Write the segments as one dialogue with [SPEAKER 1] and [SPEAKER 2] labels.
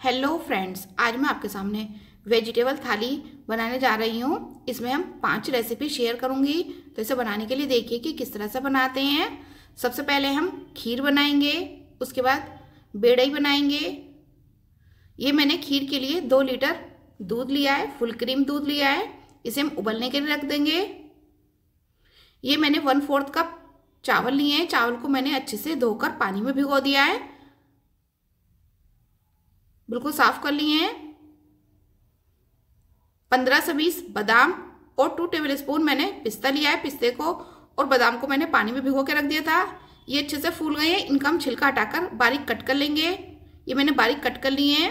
[SPEAKER 1] Hello friends आज मैं आपके सामने वेजिटेबल थाली बनाने जा रही हूँ। इसमें हम पाँच रेसिपी शेयर करूँगी। तो इसे बनाने के लिए देखिए कि किस तरह से बनाते हैं। सबसे पहले हम खीर बनाएँगे, उसके बाद बेड़ई बनाएँगे। ये मैंने खीर के लिए दो लीटर दूध लिया है, फुल क्रीम दूध लिया है। इसे हम उबलने के लिए रख देंगे। ये मैंने वन फोर्थ कप चावल लिए हैं। चावल को मैंने अच्छे से धोकर पानी में भिगो दिया है। बिल्कुल साफ़ कर लिए हैं। पंद्रह से बीस बादाम और टू टेबल स्पून मैंने पिस्ता लिया है पिस्ते को और बादाम को मैंने पानी में भिगो के रख दिया था। ये अच्छे से फूल गए हैं इनका हम छिलका हटाकर बारीक कट कर लेंगे। ये मैंने बारीक कट कर लिए हैं।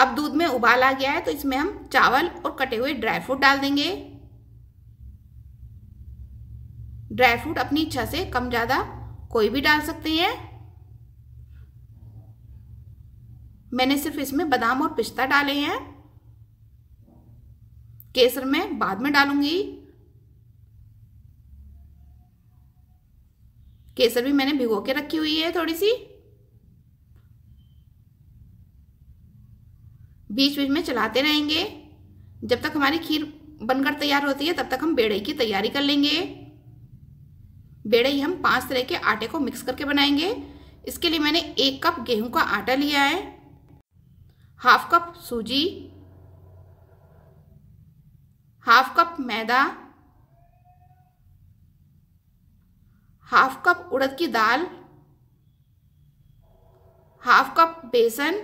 [SPEAKER 1] अब दूध में उबाल आ गया है तो इसमें हम चावल और कटे हुए ड्राई फ्रूट डाल देंगे। ड्राई फ्रूट अपनी इच्छा से कम ज़्यादा कोई भी डाल सकते हैं। मैंने सिर्फ़ इसमें बादाम और पिस्ता डाले हैं। केसर में बाद में डालूँगी। केसर भी मैंने भिगो के रखी हुई है थोड़ी सी बीच बीच में चलाते रहेंगे। जब तक हमारी खीर बनकर तैयार होती है, तब तक हम बेड़ई की तैयारी कर लेंगे। बेड़े ही हम पाँच तरह के आटे को मिक्स करके बनाएँगे। इसके लिए मैंने एक कप गेहूँ का आटा लिया है। हाफ़ कप सूजी, हाफ़ कप मैदा, हाफ़ कप उड़द की दाल, हाफ़ कप बेसन।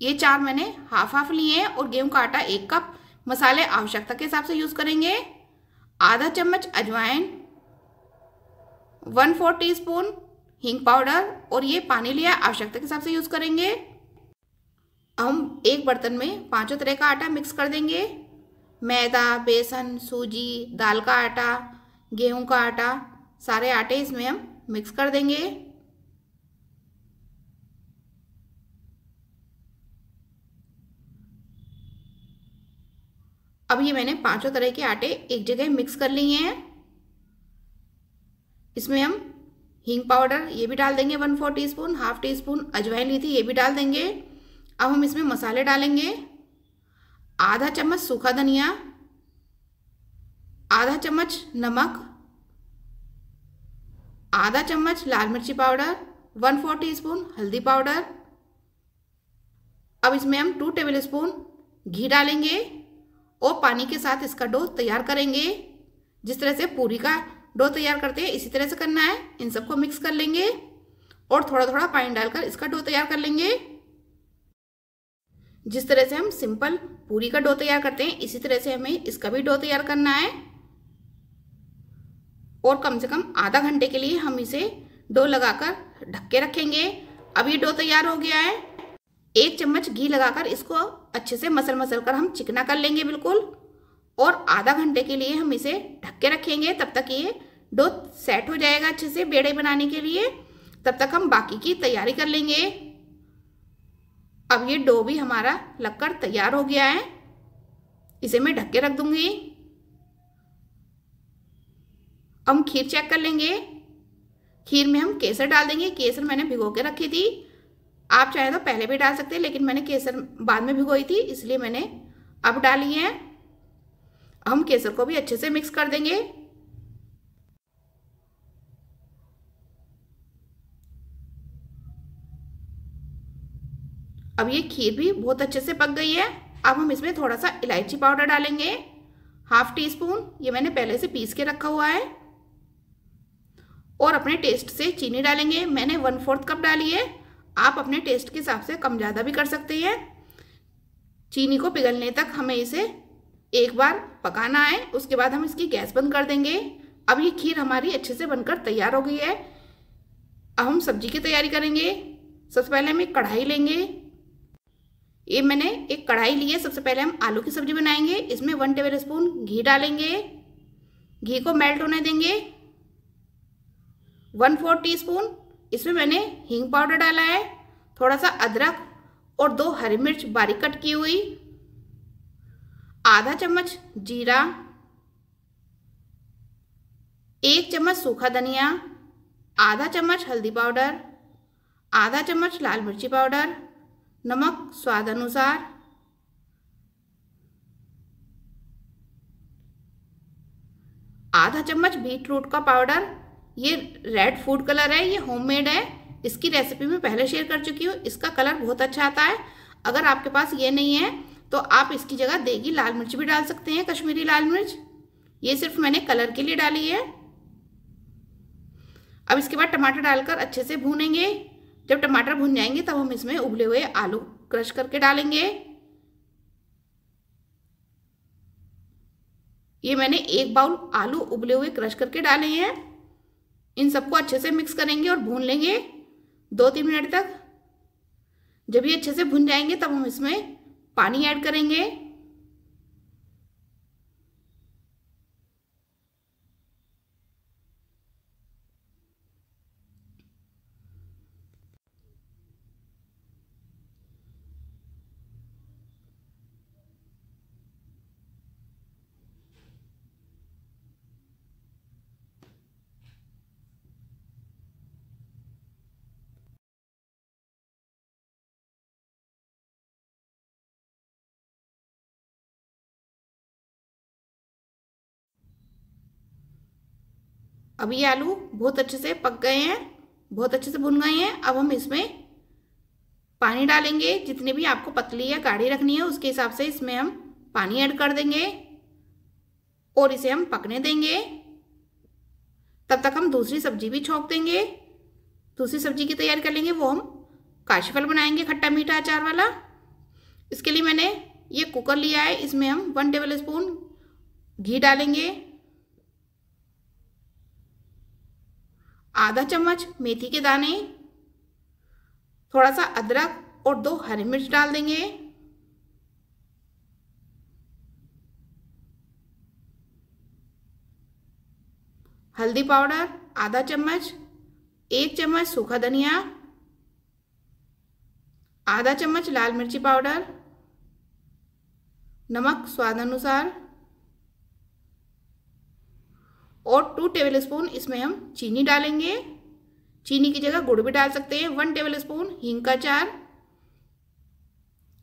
[SPEAKER 1] ये चार मैंने हाफ़ हाफ़ लिए हैं और गेहूँ का आटा एक कप। मसाले आवश्यकता के हिसाब से यूज़ करेंगे। आधा चम्मच अजवाइन वन फोर टी स्पून हींग पाउडर और ये पानी लिया आवश्यकता के हिसाब से यूज़ करेंगे। हम एक बर्तन में पाँचों तरह का आटा मिक्स कर देंगे। मैदा, बेसन, सूजी, दाल का आटा, गेहूँ का आटा, सारे आटे इसमें हम मिक्स कर देंगे। अब ये मैंने पाँचों तरह के आटे एक जगह मिक्स कर लिए हैं। इसमें हम हींग पाउडर ये भी डाल देंगे one four teaspoon half teaspoon अजवाइन ली थी ये भी डाल देंगे। अब हम इसमें मसाले डालेंगे। आधा चम्मच सूखा धनिया, आधा चम्मच नमक, आधा चम्मच लाल मिर्ची powder, one four teaspoon हल्दी पाउडर। अब इसमें हम टू टेबल स्पून घी डालेंगे और पानी के साथ इसका डो तैयार करेंगे। जिस तरह से पूरी का डो तैयार करते हैं, इसी तरह से करना है। इन सबको मिक्स कर लेंगे और थोड़ा थोड़ा पानी डालकर इसका डो तैयार कर लेंगे। जिस तरह से हम सिंपल पूरी का डो तैयार करते हैं, इसी तरह से हमें इसका भी डो तैयार करना है। और कम से कम आधा घंटे के लिए हम इसे डो लगाकर ढक के रखेंगे। अभी डो तैयार हो गया है। एक चम्मच घी लगाकर इसको अच्छे से मसल मसल कर हम चिकना कर लेंगे बिल्कुल। और आधा घंटे के लिए हम इसे ढक के रखेंगे। तब तक ये डो सेट हो जाएगा अच्छे से बेड़े बनाने के लिए। तब तक हम बाकी की तैयारी कर लेंगे। अब ये डो भी हमारा लगकर तैयार हो गया है। इसे मैं ढक के रख दूँगी। हम खीर चेक कर लेंगे। खीर में हम केसर डाल देंगे। केसर मैंने भिगो के रखी थी। आप चाहे तो पहले भी डाल सकते हैं, लेकिन मैंने केसर बाद में भिगोई थी, इसलिए मैंने अब डाली है। हम केसर को भी अच्छे से मिक्स कर देंगे। अब ये खीर भी बहुत अच्छे से पक गई है। अब हम इसमें थोड़ा सा इलायची पाउडर डालेंगे। हाफ़ टी स्पून ये मैंने पहले से पीस के रखा हुआ है। और अपने टेस्ट से चीनी डालेंगे। मैंने वन फोर्थ कप डाली है। आप अपने टेस्ट के हिसाब से कम ज़्यादा भी कर सकते हैं। चीनी को पिघलने तक हमें इसे एक बार पकाना है। उसके बाद हम इसकी गैस बंद कर देंगे। अब ये खीर हमारी अच्छे से बनकर तैयार हो गई है। अब हम सब्ज़ी की तैयारी करेंगे। सबसे पहले हम एक कढ़ाई लेंगे। ये मैंने एक कढ़ाई ली है। सबसे पहले हम आलू की सब्ज़ी बनाएँगे। इसमें वन टेबल स्पून घी डालेंगे। घी को मेल्ट होने देंगे। वन फोर टी स्पून इसमें मैंने हींग पाउडर डाला है। थोड़ा सा अदरक और दो हरी मिर्च बारीक कट की हुई। आधा चम्मच जीरा। एक चम्मच सूखा धनिया। आधा चम्मच हल्दी पाउडर। आधा चम्मच लाल मिर्ची पाउडर। नमक स्वाद अनुसार। आधा चम्मच बीट रूट का पाउडर। ये रेड फ़ूड कलर है, ये होममेड है। इसकी रेसिपी मैं पहले शेयर कर चुकी हूँ। इसका कलर बहुत अच्छा आता है। अगर आपके पास ये नहीं है तो आप इसकी जगह देगी लाल मिर्च भी डाल सकते हैं, कश्मीरी लाल मिर्च। ये सिर्फ़ मैंने कलर के लिए डाली है। अब इसके बाद टमाटर डालकर अच्छे से भूनेंगे। जब टमाटर भुन जाएँगे, तब हम इसमें उबले हुए आलू क्रश करके डालेंगे। ये मैंने एक बाउल आलू उबले हुए क्रश करके डाले हैं। इन सबको अच्छे से मिक्स करेंगे और भून लेंगे दो तीन मिनट तक। जब ये अच्छे से भुन जाएँगे, तब हम इसमें पानी ऐड करेंगे। अब ये आलू बहुत अच्छे से पक गए हैं, बहुत अच्छे से भुन गए हैं। अब हम इसमें पानी डालेंगे, जितनी भी आपको पतली या गाढ़ी रखनी है, उसके हिसाब से इसमें हम पानी ऐड कर देंगे और इसे हम पकने देंगे। तब तक हम दूसरी सब्ज़ी भी छोंक देंगे। दूसरी सब्ज़ी की तैयारी कर लेंगे, वो हम काशीफल बनाएँगे खट्टा मीठा अचार वाला। इसके लिए मैंने ये कुकर लिया है, इसमें हम वन टेबल स्पून घी डालेंगे। आधा चम्मच मेथी के दाने, थोड़ा सा अदरक और दो हरी मिर्च डाल देंगे। हल्दी पाउडर, आधा चम्मच, एक चम्मच सूखा धनिया, आधा चम्मच लाल मिर्ची पाउडर, नमक स्वाद अनुसार और टू टेबल स्पून इसमें हम चीनी डालेंगे। चीनी की जगह गुड़ भी डाल सकते हैं। वन टेबल स्पून हींग का चार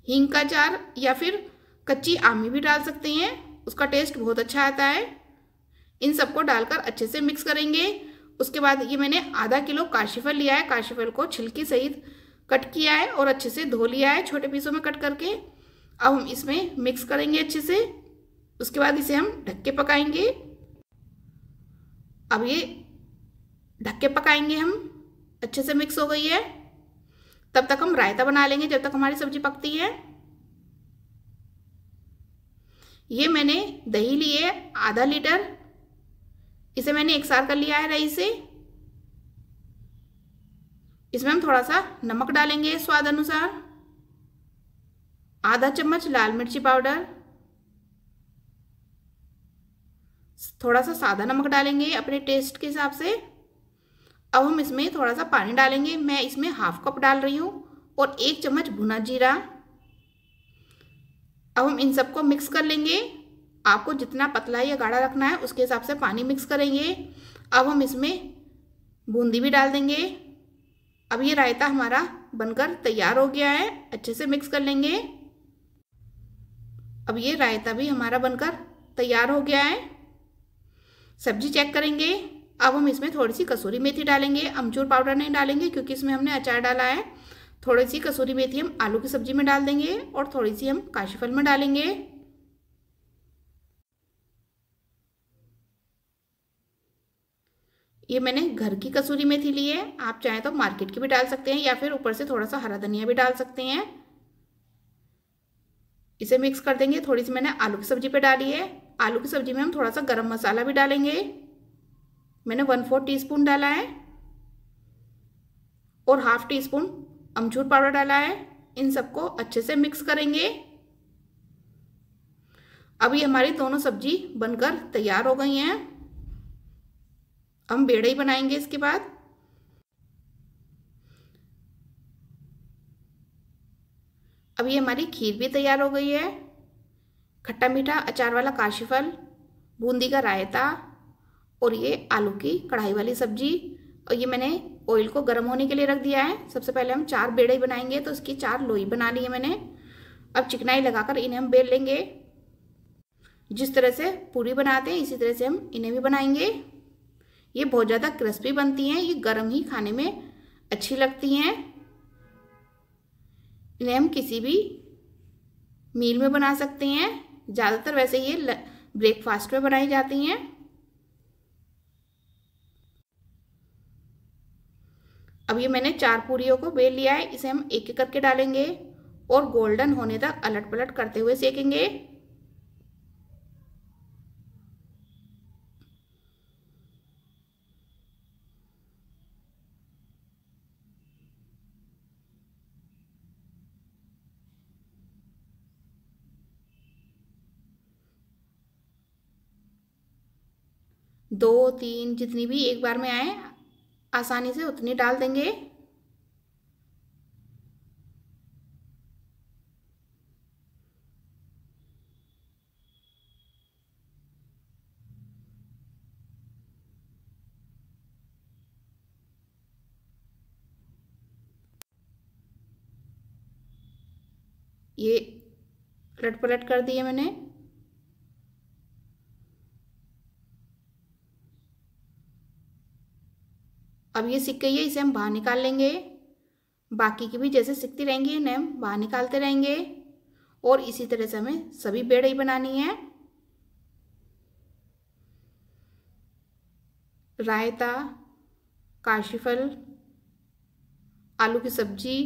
[SPEAKER 1] हींग का चार या फिर कच्ची आमी भी डाल सकते हैं। उसका टेस्ट बहुत अच्छा आता है। इन सबको डालकर अच्छे से मिक्स करेंगे। उसके बाद ये मैंने आधा किलो काशीफल लिया है। काशीफल को छिलकी सहित कट किया है और अच्छे से धो लिया है छोटे पीसों में कट करके। अब हम इसमें मिक्स करेंगे अच्छे से। उसके बाद इसे हम ढक के पकाएँगे। अब ये ढक के पकाएँगे हम। अच्छे से मिक्स हो गई है। तब तक हम रायता बना लेंगे जब तक हमारी सब्ज़ी पकती है। ये मैंने दही लिए आधा लीटर। इसे मैंने एक सार कर लिया है रही से। इसमें हम थोड़ा सा नमक डालेंगे स्वाद अनुसार। आधा चम्मच लाल मिर्ची पाउडर। थोड़ा सा सादा नमक डालेंगे अपने टेस्ट के हिसाब से। अब हम इसमें थोड़ा सा पानी डालेंगे। मैं इसमें हाफ़ कप डाल रही हूँ और एक चम्मच भुना जीरा। अब हम इन सबको मिक्स कर लेंगे। आपको जितना पतला या गाढ़ा रखना है उसके हिसाब से पानी मिक्स करेंगे। अब हम इसमें बूंदी भी डाल देंगे। अब ये रायता हमारा बनकर तैयार हो गया है। अच्छे से मिक्स कर लेंगे। अब ये रायता भी हमारा बनकर तैयार हो गया है। सब्ज़ी चेक करेंगे। अब हम इसमें थोड़ी सी कसूरी मेथी डालेंगे। अमचूर पाउडर नहीं डालेंगे क्योंकि इसमें हमने अचार डाला है। थोड़ी सी कसूरी मेथी हम आलू की सब्ज़ी में डाल देंगे और थोड़ी सी हम काशीफल में डालेंगे। ये मैंने घर की कसूरी मेथी ली है। आप चाहें तो मार्केट की भी डाल सकते हैं या फिर ऊपर से थोड़ा सा हरा धनिया भी डाल सकते हैं। इसे मिक्स कर देंगे। थोड़ी सी मैंने आलू की सब्ज़ी पे डाली है। आलू की सब्ज़ी में हम थोड़ा सा गरम मसाला भी डालेंगे। मैंने वन फोर टी स्पून डाला है और हाफ़ टी स्पून अमचूर पाउडर डाला है। इन सबको अच्छे से मिक्स करेंगे। अभी हमारी दोनों सब्ज़ी बनकर तैयार हो गई हैं। हम बेड़े ही बनाएँगे इसके बाद। अभी हमारी खीर भी तैयार हो गई है। खट्टा मीठा, अचार वाला काशीफल बूंदी का रायता और ये आलू की कढ़ाई वाली सब्ज़ी। और ये मैंने ऑयल को गर्म होने के लिए रख दिया है। सबसे पहले हम चार बेड़े बनाएँगे तो इसकी चार लोई बना ली है मैंने। अब चिकनाई लगाकर इन्हें हम बेल लेंगे। जिस तरह से पूरी बनाते हैं, इसी तरह से हम इन्हें भी बनाएँगे। ये बहुत ज़्यादा क्रिस्पी बनती हैं, ये गर्म ही खाने में अच्छी लगती हैं। इन्हें हम किसी भी मील में बना सकते हैं। ज़्यादातर वैसे ये ब्रेकफास्ट में बनाई जाती हैं। अब ये मैंने चार पूरियों को बेल लिया है, इसे हम एक एक करके डालेंगे और गोल्डन होने तक अलट पलट करते हुए सेकेंगे। दो, तीन, जितनी भी एक बार में आए, आसानी से उतनी डाल देंगे। ये पलट पलट कर दिए मैंने। अब ये सिक गई है, इसे हम बाहर निकाल लेंगे। बाकी की भी जैसे सिकती रहेंगी इन्हें हम बाहर निकालते रहेंगे। और इसी तरह से हमें सभी बेड़ई बनानी है। रायता, काशीफल, आलू की सब्ज़ी,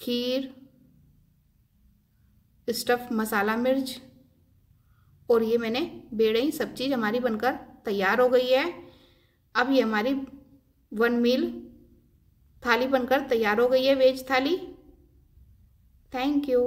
[SPEAKER 1] खीर स्टफ़ मसाला मिर्च, और ये मैंने बेड़ई सब चीज़ हमारी बनकर तैयार हो गई है। अब ये हमारी वन मील थाली बनकर तैयार हो गई है वेज थाली। Thank you